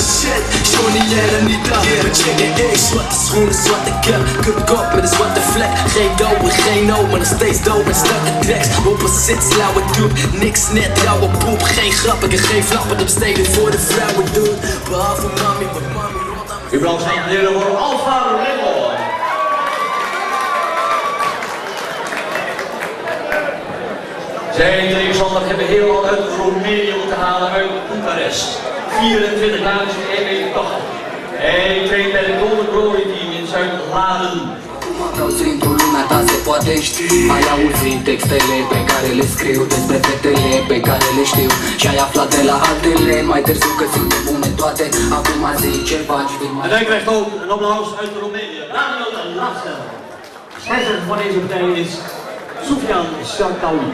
shit. Johnny en Anita We checken ik Zwarte schoenen, zwarte cap Cupkop met een zwarte vlek Geen en geen no Maar nog steeds dope. En strakke tracks Op een zit, slauwe doep Niks net, rauwe poep. Geen grap, ik heb geen flappen Op steden voor de vrouwen doen Behalve mami, want mami rolt aan U bedankt zijn heren voor Alfa. Zij tegenstander hebben heel wat uit Roemenië moeten halen uit Boekarest. 24 jaar is 1,80 meter. Hij traint bij de Golden Glory Team in Zuid-Laden. Vreau să intru lumea ta se poate ști Ai auzit textele pe care le scriu Despre fetele pe care le știu Și ai aflat de la altele Mai târziu că sunt bune toate Acum zi ce faci filma En hij krijgt ook een applaus uit Roemenië. Radio de laatste. Scheidsrechter van deze partij is Soufian Sarkawi.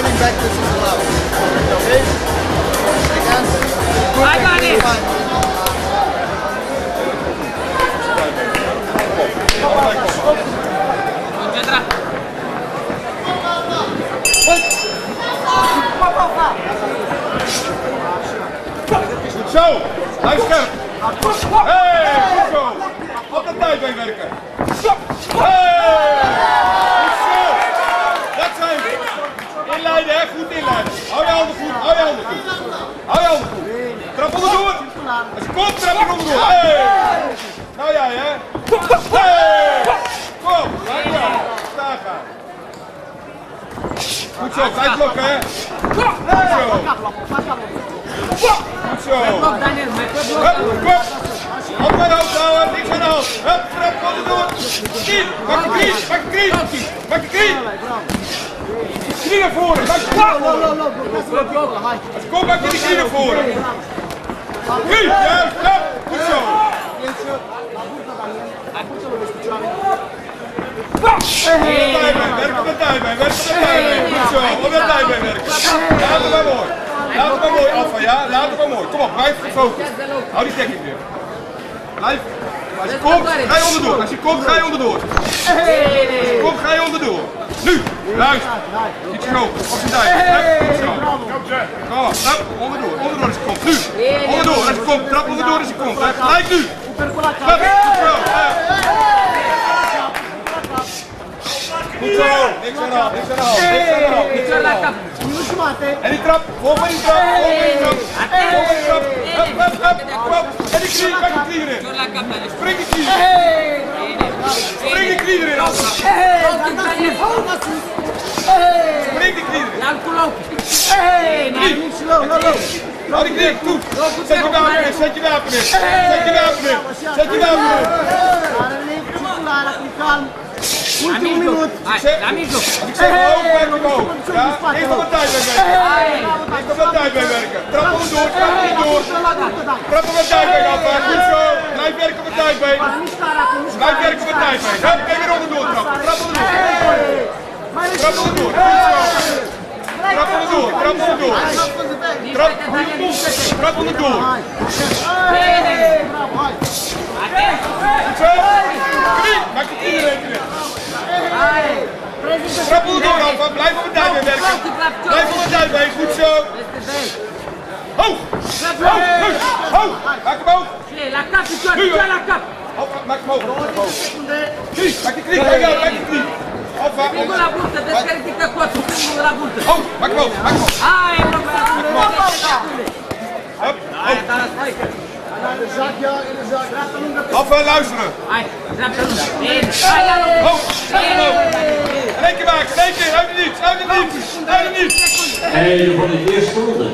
Spinning back, this is allowed. Okay? Again. I got it. Concentra. Goed zo. Blijf scherp. Hey, goed zo. Op de tijd mee werken. Hey. Goed zo. Dat zijn we. Inleiden, hè. Goed inleiden. Hou je handen goed. Hou je handen goed. Hou je handen goed. Trap onderdoor. Als je komt, trap je onderdoor. Hey. Nou jij, hè. Hey. Kom. Dankjewel. Daar gaan. Goed zo. Je blokken, hè. Goed zo. Goed zo. Mai pe bloc. Hup, kop. Op mijn hoofd hand. Hup, trap, kom er door. Knie, pak de knie, pak de knie. Pak de knie. Knie naar voren, pak de knie. Je komt, pak je de knie naar voren. Knie, juist, trap. Goed zo. Werk op de tijd bij, werk tijd bij. Goed zo, bij werken. Laat het maar mooi. Laat het maar mooi, Alfa, ja? Laat het maar mooi. Kom op, blijf gefocust. Hou die tekking weer. Blijf. Als je komt, ga je onderdoor. Als je komt, ga je onderdoor. Als je komt, ga je onderdoor. Nu, luister. Iets hoog, op zijn zo. Kom hup, onderdoor, onderdoor als je komt. Nu, onderdoor als je komt. Trap onderdoor als je komt. Gelijk nu. Goed zo. Niks aan de niks aan de. En die trap, volg maar die trap, volg maar die trap, volg maar die trap. Hup, hup, hup, hup. En die knie, pak die knie erin. La capna. Spring die knie erin. Spring die knie erin, Alfa. Spring die knie erin. Al culoc. Hou die knie, goed. Zet je wapen zet je wapen in. Zet je wapen in, zet je wapen la mijloc. Ik zeg omhoog, werk omhoog. Ja, eerst op de bij werken. Eerst op de tijd werken. Trap hem door, trap hem door. Trap de tijd bij, Werken op de tijd bij. Blijf werken op de tijd bij. Hup, en weer onderdoor trappen. Trap onderdoor. Trap onderdoor. Goed zo. Trap onderdoor, trap onderdoor. Trap, trap onderdoor. Zo. Knie, maak je knie erin. Trap onderdoor. Blijf op de tijd bij werken. Blijf op de tijd bij. Goed zo. Hoog. Hoog. Maak hem hoog. La cap, picioare, picioare la cap. Hoog, maak hem hem hoog. Knie, maak je knie. Maak je knie. Alfa. Prindul la burtă, descărțită coțul, prindul la burtă. Hoog, maak hem hoog, maak hem hoog. Hai, bă, băiatule. Hup, Hai, hoog. dar hai că. Alfa, luisteren. Hai, dreaptă lungă. Bine. Hai, la lungă. Hoog, maak hem hoog. In één keer maken, in keer. Uit het niets, uit het niets, uit het niets. Einde van de eerste ronde.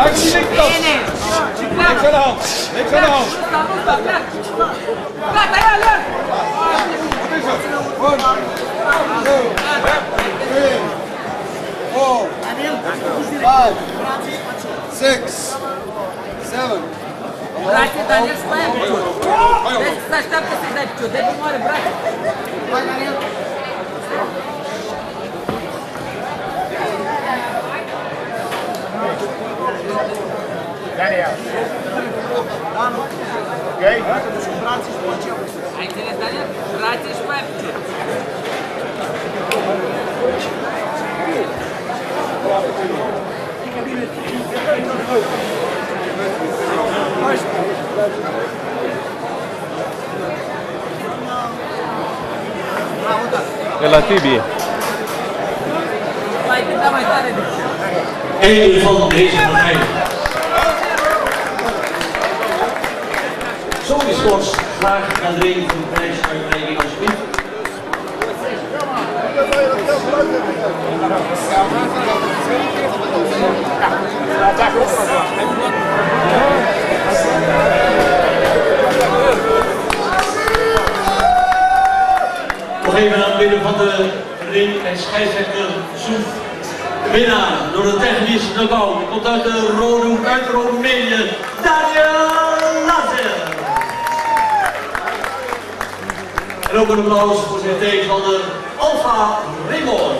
Laat hem niet links op. Links aan de hand. Links aan de hand. Laat hij alleen. One, two, three, four, five, six, seven. Братья, да не слабо. Здесь заставка сидеть, что? Дай помоги, братья. Pe picior. E la tibie. Mai cât mai tare de picior. Eén van deze partij. Is Sports graag naar de reden van de prijsuitreiking alsjeblieft. Nog even aan midden van de ring en scheidsrechter Soef. De winnaar door de technische knockout komt uit de rode uit Roemenië, Daniel Lazer. En ook een applaus voor zijn tegenstander Alfa Raymond.